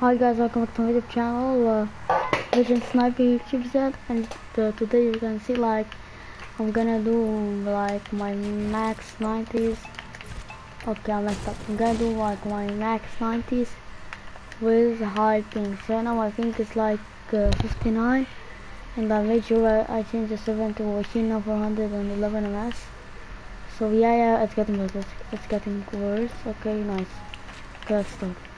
Hi guys, welcome back to my YouTube channel, uh, Vision Sniper YouTube set, and uh, today you can see like I'm gonna do like my max 90s. Okay, I messed up. I'm gonna do like my max 90s with high ping. So now I think it's like uh, 59, and I made sure I, changed the 7 to a Kino 411 ms. So yeah, yeah, it's getting worse. It's, getting worse. Okay, nice. Good stuff.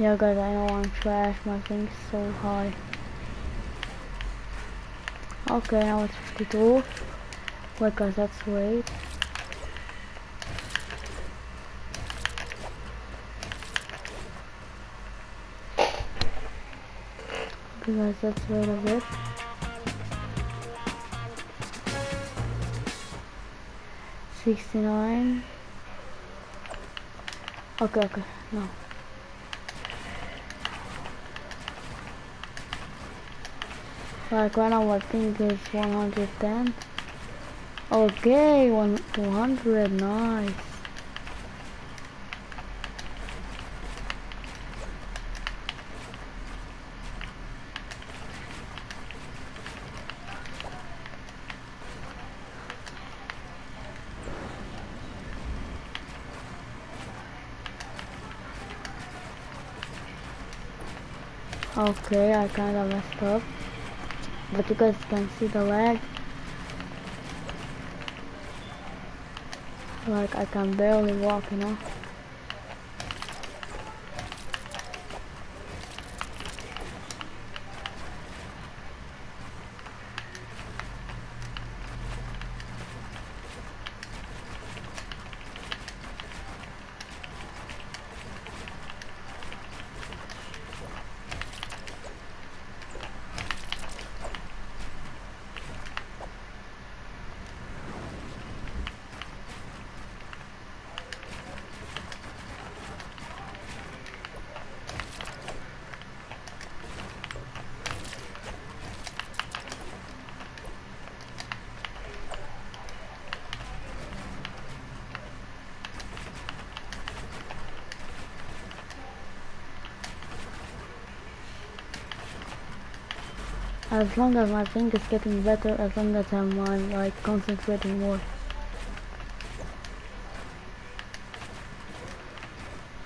Yeah guys, I know I'm trash, my thing's so high. Okay, now it's 52. Wait guys, that's weight. Okay guys, that's weight of bit. Sixty-nine. Okay, okay, no. Like right now I think it's 110. Okay, one 200, nice. Okay, I kinda messed up but you guys can see the lag. Like I can barely walk you know as long as my thing is getting better as long as I'm like concentrating more.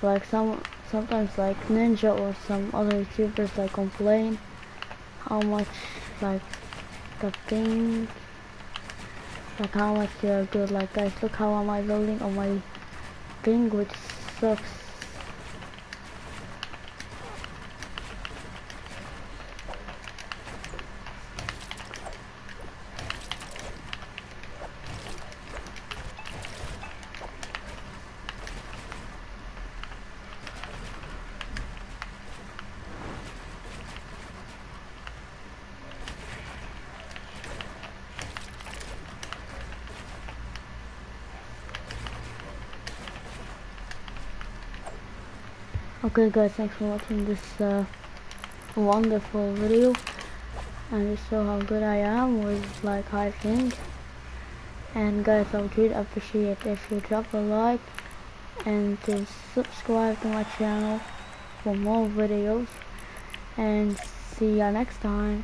Like some sometimes like ninja or some other youtubers like complain how much like the thing like how much they are good. Like guys look how am I building on my thing which sucks okay guys thanks for watching this uh, wonderful video. And you saw how good I am with like high things and guys I would really appreciate if you drop a like and to subscribe to my channel for more videos. And see ya next time